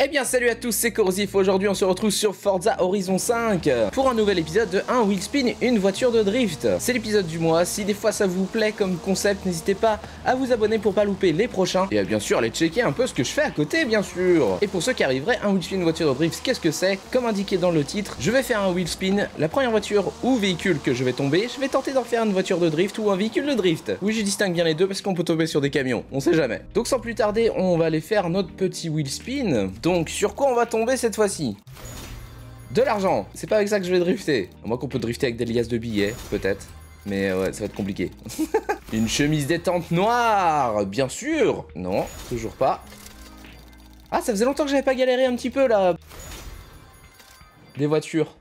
Eh bien salut à tous, c'est Corrosif, aujourd'hui on se retrouve sur Forza Horizon 5 pour un nouvel épisode de 1 Wheelspin, une voiture de drift. C'est l'épisode du mois, si des fois ça vous plaît comme concept, n'hésitez pas à vous abonner pour pas louper les prochains et à bien sûr aller checker un peu ce que je fais à côté bien sûr. Et pour ceux qui arriveraient, un Wheelspin, une voiture de drift, qu'est-ce que c'est? Comme indiqué dans le titre, je vais faire un Wheelspin, la première voiture ou véhicule que je vais tomber, je vais tenter d'en faire une voiture de drift ou un véhicule de drift. Oui je distingue bien les deux parce qu'on peut tomber sur des camions, on sait jamais. Donc sans plus tarder, on va aller faire notre petit Wheelspin. Donc sur quoi on va tomber cette fois-ci? De l'argent C'est pas avec ça que je vais drifter. À moins qu'on peut drifter avec des liasses de billets, peut-être. Mais ouais, ça va être compliqué. Une chemise détente noire Bien sûr Non, toujours pas. Ah, ça faisait longtemps que j'avais pas galéré un petit peu, là Des voitures.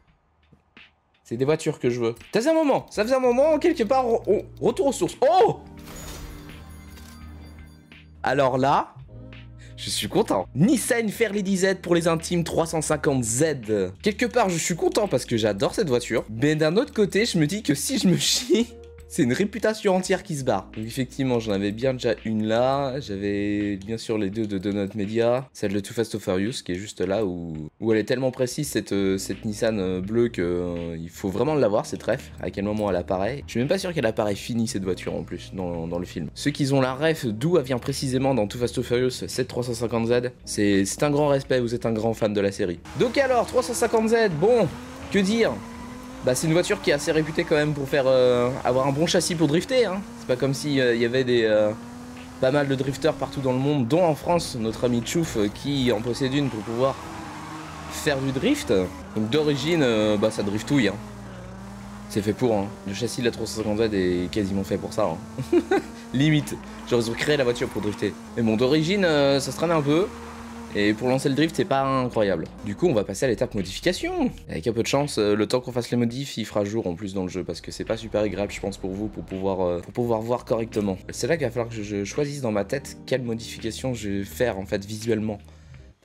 C'est des voitures que je veux. Ça faisait un moment, ça faisait un moment, quelque part, retour aux sources. Oh Alors là, je suis content. Nissan Fairlady Z pour les intimes 350Z. Quelque part, je suis content parce que j'adore cette voiture. Mais d'un autre côté, je me dis que si je me chie, c'est une réputation entière qui se barre. Donc effectivement, j'en avais bien déjà une là. J'avais bien sûr les deux de Donut Media. Celle de Too Fast to Furious qui est juste là où, où elle est tellement précise cette, euh, cette Nissan euh, bleue que euh, il faut vraiment l'avoir cette ref. À quel moment elle apparaît. Je suis même pas sûr qu'elle apparaît finie cette voiture en plus dans, dans le film. Ceux qui ont la ref d'où elle vient précisément dans Too Fast to Furious cette 350Z, c'est un grand respect, vous êtes un grand fan de la série. Donc alors, 350Z, bon, que dire? Bah, c'est une voiture qui est assez réputée quand même pour faire euh, avoir un bon châssis pour drifter. Hein. C'est pas comme s'il euh, y avait des euh, pas mal de drifters partout dans le monde, dont en France, notre ami Chouf qui en possède une pour pouvoir faire du drift. Donc d'origine, bah, ça driftouille. Hein. C'est fait pour. Hein. Le châssis de la 350Z est quasiment fait pour ça. Hein. Limite. J'aurais créé la voiture pour drifter. Mais bon, d'origine, ça se traîne un peu. Et pour lancer le drift, c'est pas incroyable. Du coup, on va passer à l'étape modification. Avec un peu de chance, euh, le temps qu'on fasse les modifs, il fera jour en plus dans le jeu parce que c'est pas super agréable, je pense, pour vous pour pouvoir, euh, pour pouvoir voir correctement. C'est là qu'il va falloir que je choisisse dans ma tête quelle modification je vais faire en fait visuellement.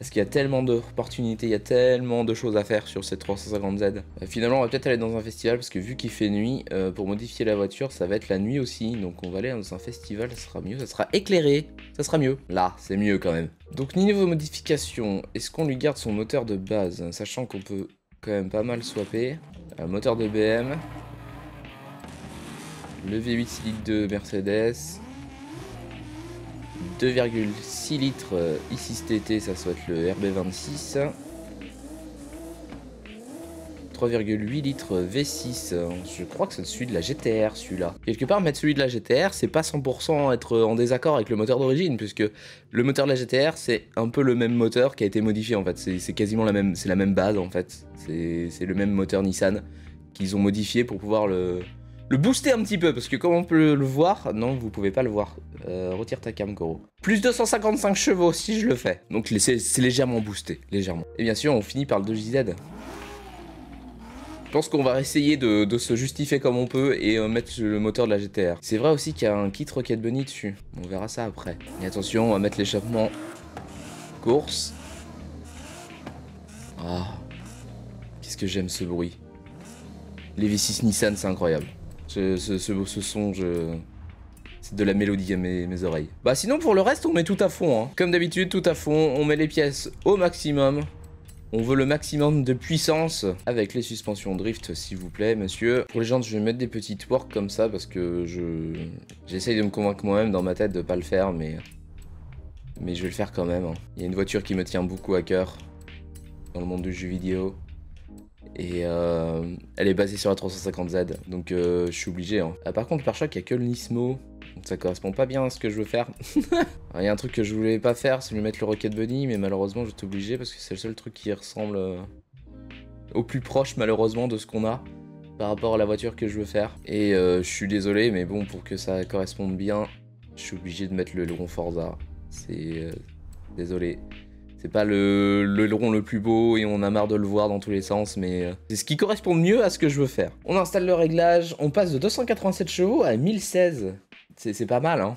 Parce qu'il y a tellement d'opportunités, il y a tellement de choses à faire sur cette 350Z. Euh, finalement, on va peut-être aller dans un festival parce que vu qu'il fait nuit, euh, pour modifier la voiture, ça va être la nuit aussi. Donc on va aller dans un festival, ça sera mieux, ça sera éclairé, ça sera mieux. Là, c'est mieux quand même. Donc niveau modification, est-ce qu'on lui garde son moteur de base Sachant qu'on peut quand même pas mal swapper. Un moteur de BM. Le V8 litres de Mercedes. 2,6 litres ici TT, ça soit le RB26. 3,8 litres V6, je crois que c'est celui de la GTR celui-là. Quelque part mettre celui de la GTR c'est pas 100% être en désaccord avec le moteur d'origine puisque le moteur de la GTR c'est un peu le même moteur qui a été modifié en fait, c'est quasiment la même, c'est la même base en fait, c'est le même moteur Nissan qu'ils ont modifié pour pouvoir le, le booster un petit peu, parce que comme on peut le voir, non, vous pouvez pas le voir. Euh, retire ta cam, Goro. Plus 255 chevaux si je le fais. Donc c'est légèrement boosté, légèrement. Et bien sûr, on finit par le 2JZ. Je pense qu'on va essayer de, se justifier comme on peut et euh, mettre le moteur de la GTR. C'est vrai aussi qu'il y a un kit Rocket Bunny dessus. On verra ça après. Et attention, on va mettre l'échappement course. Ah, qu'est-ce que j'aime ce bruit. Les V6 Nissan, c'est incroyable. Ce, ce, son, c'est de la mélodie à mes, oreilles. Bah sinon pour le reste on met tout à fond. Hein. Comme d'habitude tout à fond, on met les pièces au maximum. On veut le maximum de puissance avec les suspensions drift s'il vous plaît monsieur. Pour les gens je vais mettre des petites works comme ça parce que je j'essaye de me convaincre moi-même dans ma tête de pas le faire mais mais je vais le faire quand même. Hein. Il y a une voiture qui me tient beaucoup à cœur dans le monde du jeu vidéo. Et euh, elle est basée sur la 350Z, donc euh, je suis obligé. Hein. Ah, par contre, par choc, il n'y a que le Nismo, donc ça correspond pas bien à ce que je veux faire. Il y a un truc que je voulais pas faire, c'est lui mettre le Rocket Bunny, mais malheureusement, je suis obligé parce que c'est le seul truc qui ressemble euh, au plus proche, malheureusement, de ce qu'on a par rapport à la voiture que je veux faire. Et je suis désolé, mais bon, pour que ça corresponde bien, je suis obligé de mettre le Leron Forza. C'est... désolé. C'est pas le, le rond le plus beau et on a marre de le voir dans tous les sens, mais euh, c'est ce qui correspond mieux à ce que je veux faire. On installe le réglage, on passe de 287 chevaux à 1016. C'est pas mal, hein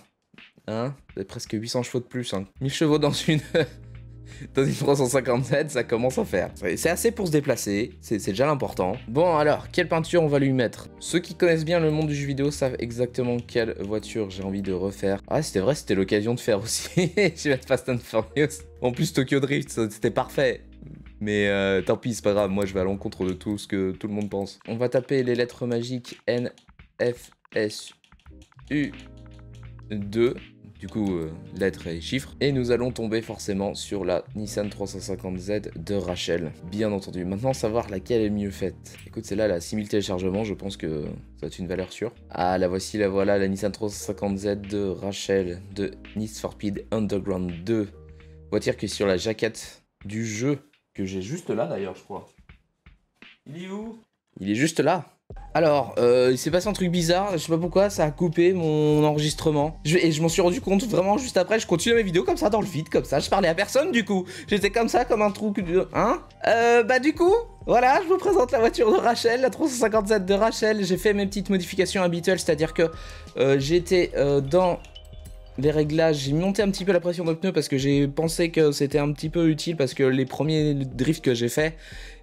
Hein? Presque 800 chevaux de plus, hein. 1000 chevaux dans une... Dans une 357, ça commence à faire. C'est assez pour se déplacer, c'est déjà l'important. Bon alors, quelle peinture on va lui mettre? Ceux qui connaissent bien le monde du jeu vidéo savent exactement quelle voiture j'ai envie de refaire. Ah c'était vrai, c'était l'occasion de faire aussi. je vais mettre Fast and Furious. En plus Tokyo Drift, c'était parfait. Mais euh, tant pis, c'est pas grave, moi je vais à l'encontre de tout ce que tout le monde pense. On va taper les lettres magiques N, F, S, U, 2 du coup euh, lettres et chiffres. Et nous allons tomber forcément sur la Nissan 350Z de Rachel, bien entendu. Maintenant, savoir laquelle est mieux faite. Écoute, c'est là la 6000 téléchargements, je pense que ça va être une valeur sûre. Ah, la voici, la voilà, la Nissan 350Z de Rachel de Need for Speed Underground 2. Voiture qui est sur la jaquette du jeu, que j'ai juste là d'ailleurs, je crois. Il est où? Il est juste là. Alors, euh, il s'est passé un truc bizarre, je sais pas pourquoi, ça a coupé mon enregistrement. et je m'en suis rendu compte vraiment juste après, je continuais mes vidéos comme ça dans le vide, comme ça, je parlais à personne du coup. J'étais comme ça, comme un trou... Hein? Euh, bah du coup, voilà, je vous présente la voiture de Rachel, la 357 de Rachel. J'ai fait mes petites modifications habituelles, c'est-à-dire que euh, j'étais euh, dans les réglages, j'ai monté un petit peu la pression de pneu parce que j'ai pensé que c'était un petit peu utile parce que les premiers drifts que j'ai fait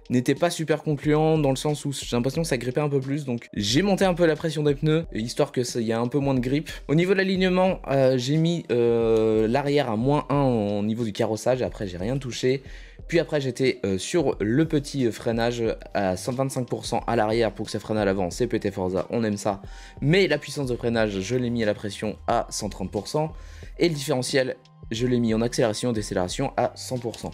n'était pas super concluant dans le sens où j'ai l'impression que ça grippait un peu plus. Donc j'ai monté un peu la pression des pneus, histoire que il y a un peu moins de grippe. Au niveau de l'alignement, euh, j'ai mis euh, l'arrière à moins 1 au niveau du carrossage. Après, j'ai rien touché. Puis après, j'étais euh, sur le petit freinage à 125% à l'arrière pour que ça freine à l'avant. C'est PT Forza, on aime ça. Mais la puissance de freinage, je l'ai mis à la pression à 130%. Et le différentiel, je l'ai mis en accélération décélération à 100%.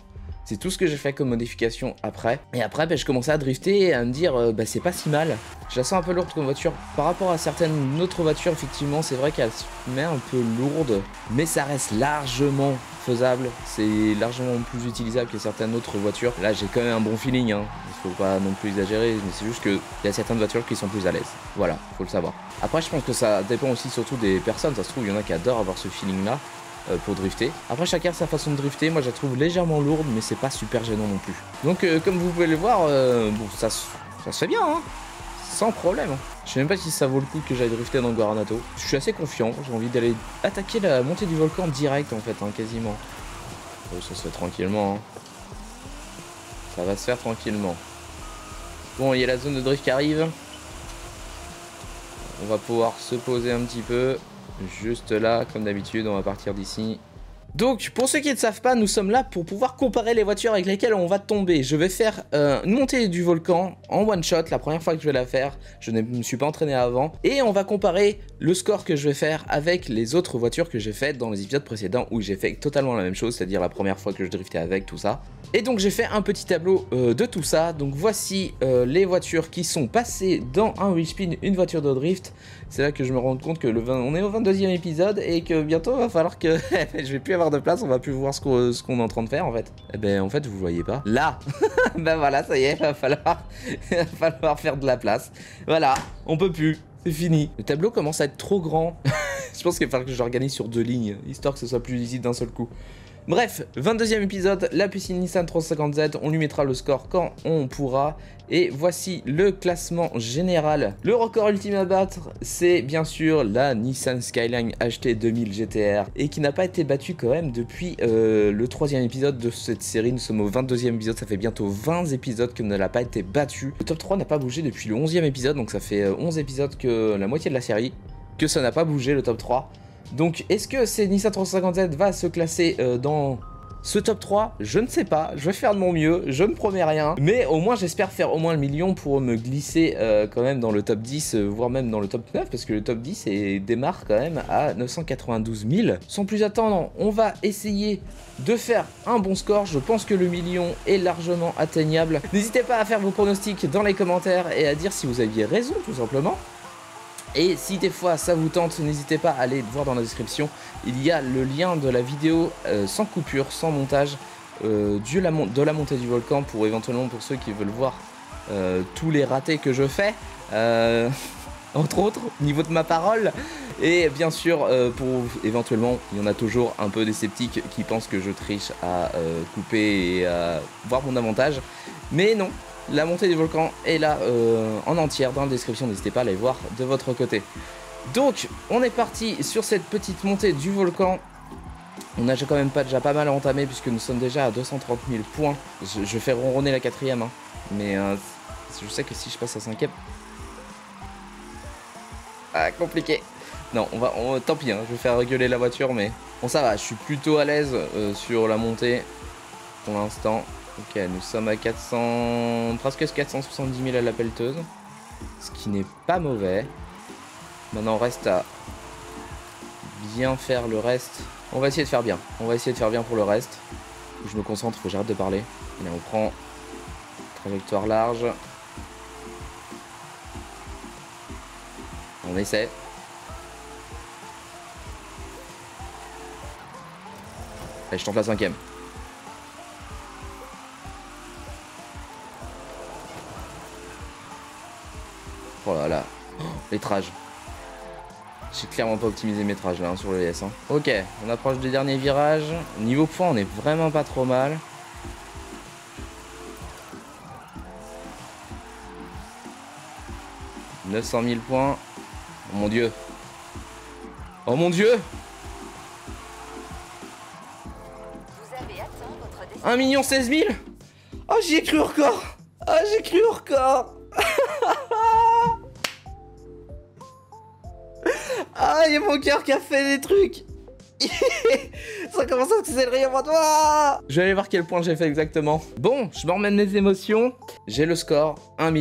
C'est tout ce que j'ai fait comme modification après. Et après, ben, je commençais à drifter et à me dire, euh, bah, c'est pas si mal. Je la sens un peu lourde comme voiture. Par rapport à certaines autres voitures, effectivement, c'est vrai qu'elle se met un peu lourde. Mais ça reste largement faisable. C'est largement plus utilisable que certaines autres voitures. Là, j'ai quand même un bon feeling. Hein. Faut pas non plus exagérer. Mais c'est juste qu'il y a certaines voitures qui sont plus à l'aise. Voilà, faut le savoir. Après, je pense que ça dépend aussi surtout des personnes. Ça se trouve, il y en a qui adorent avoir ce feeling-là. Euh, pour drifter. Après chacun sa façon de drifter, moi je la trouve légèrement lourde mais c'est pas super gênant non plus. Donc euh, comme vous pouvez le voir, euh, bon ça, ça se fait bien hein sans problème. Je sais même pas si ça vaut le coup que j'aille drifter dans Guaranato. Je suis assez confiant, j'ai envie d'aller attaquer la montée du volcan direct en fait, hein, quasiment. Oh, ça se fait tranquillement. Hein. Ça va se faire tranquillement. Bon, il y a la zone de drift qui arrive. On va pouvoir se poser un petit peu. Juste là, comme d'habitude, on va partir d'ici. Donc, pour ceux qui ne savent pas, nous sommes là pour pouvoir comparer les voitures avec lesquelles on va tomber. Je vais faire euh, une montée du volcan en one shot, la première fois que je vais la faire. Je ne me suis pas entraîné avant. Et on va comparer le score que je vais faire avec les autres voitures que j'ai faites dans les épisodes précédents où j'ai fait totalement la même chose, c'est-à-dire la première fois que je driftais avec, tout ça. Et donc j'ai fait un petit tableau euh, de tout ça. Donc voici euh, les voitures qui sont passées dans un wheelspin, une voiture de drift. C'est là que je me rends compte que le 20, on est au 22e épisode et que bientôt il va falloir que je vais plus avoir de place, on va plus voir ce qu'on est en train de faire en fait. Et eh ben en fait vous voyez pas. Là Ben voilà, ça y est, il va falloir, va falloir faire de la place. Voilà, on peut plus. C'est fini. Le tableau commence à être trop grand. je pense qu'il va falloir que je l'organise sur deux lignes, histoire que ce soit plus lisible d'un seul coup. Bref, 22e épisode, la piscine Nissan 350Z, on lui mettra le score quand on pourra. Et voici le classement général. Le record ultime à battre, c'est bien sûr la Nissan Skyline HT 2000 GTR et qui n'a pas été battu quand même depuis euh, le troisième épisode de cette série. Nous sommes au 22e épisode, ça fait bientôt 20 épisodes que ne l'a pas été battu. Le top 3 n'a pas bougé depuis le 11e épisode, donc ça fait 11 euh, épisodes que la moitié de la série que ça n'a pas bougé le top 3. Donc est-ce que c'est Nissan 350Z va se classer euh, dans ce top 3, je ne sais pas, je vais faire de mon mieux, je ne promets rien, mais au moins j'espère faire au moins le million pour me glisser euh, quand même dans le top 10, euh, voire même dans le top 9, parce que le top 10 démarre quand même à 992 000. Sans plus attendre, on va essayer de faire un bon score, je pense que le million est largement atteignable. N'hésitez pas à faire vos pronostics dans les commentaires et à dire si vous aviez raison tout simplement. Et si des fois ça vous tente, n'hésitez pas à aller voir dans la description. Il y a le lien de la vidéo euh, sans coupure, sans montage, euh, de, la montée du volcan pour éventuellement pour ceux qui veulent voir euh, tous les ratés que je fais. entre autres, au niveau de ma parole. Et bien sûr, pour éventuellement, il y en a toujours un peu des sceptiques qui pensent que je triche à couper et à voir mon avantage. Mais non, la montée du volcan est là euh, en entière dans la description, n'hésitez pas à aller voir de votre côté. Donc, on est parti sur cette petite montée du volcan. On a quand même pas déjà pas mal entamé puisque nous sommes déjà à 230 000 points. Je, fais ronronner la quatrième, hein. mais euh, je sais que si je passe à cinquième... Ah, compliqué. Non, on va, tant pis, hein, je vais faire gueuler la voiture, mais bon ça va, je suis plutôt à l'aise euh, sur la montée pour l'instant. Ok, nous sommes à 400, presque 470 000 à la pelleteuse, ce qui n'est pas mauvais. Maintenant, on reste à bien faire le reste. On va essayer de faire bien. On va essayer de faire bien pour le reste. Je me concentre, faut que j'arrête de parler. Allez, on prend trajectoire large. On essaie. Allez, je tente la cinquième. Oh là là. Oh, les trages. J'ai clairement pas optimisé mes trages là hein, sur le S. Hein. Ok, on approche du dernier virage. Niveau points, on est vraiment pas trop mal. « 900 000 points. Oh mon dieu. Oh mon dieu 1 million 16 000 Oh j'y ai cru encore Oh j'ai cru encore Ah, il y a mon cœur qui a fait des trucs Ça commence à s'accélérer avant toi Je vais aller voir quel point j'ai fait exactement. Bon, je me remets mes émotions. J'ai le score 1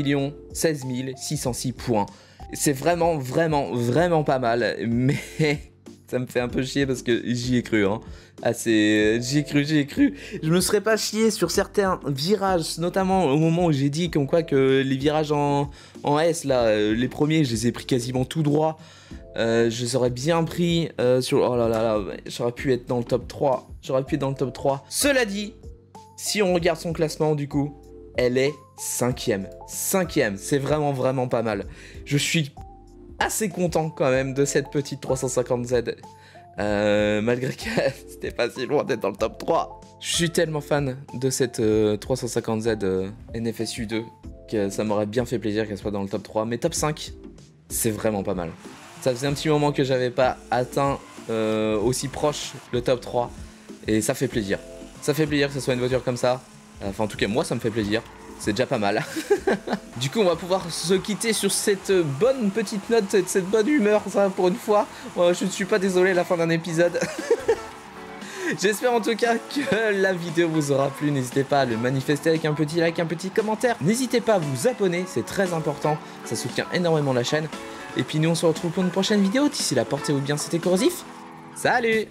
16 606 points. C'est vraiment, vraiment, vraiment pas mal. Mais ça me fait un peu chier parce que j'y ai cru. Hein. Ah. J'y ai cru, j'y ai cru. Je me serais pas chié sur certains virages, notamment au moment où j'ai dit comme quoi que les virages en, en S, là, euh, les premiers, je les ai pris quasiment tout droit. Euh, je les aurais bien pris euh, sur... Oh là là là, j'aurais pu être dans le top 3. J'aurais pu être dans le top 3. Cela dit, si on regarde son classement du coup, elle est cinquième. Cinquième, c'est vraiment vraiment pas mal. Je suis assez content quand même de cette petite 350Z. Euh, malgré que c'était pas si loin d'être dans le top 3. Je suis tellement fan de cette 350Z NFSU 2 que ça m'aurait bien fait plaisir qu'elle soit dans le top 3. Mais top 5, c'est vraiment pas mal. Ça faisait un petit moment que j'avais pas atteint euh, aussi proche le top 3. Et ça fait plaisir. Ça fait plaisir que ce soit une voiture comme ça. Enfin, en tout cas, moi, ça me fait plaisir. C'est déjà pas mal. du coup, on va pouvoir se quitter sur cette bonne petite note, cette bonne humeur, ça, pour une fois. je ne suis pas désolé à la fin d'un épisode. J'espère en tout cas que la vidéo vous aura plu. N'hésitez pas à le manifester avec un petit like, un petit commentaire. N'hésitez pas à vous abonner, c'est très important. Ça soutient énormément la chaîne. Et puis nous on se retrouve pour une prochaine vidéo. D'ici là, portez-vous bien, c'était Corrosif. Salut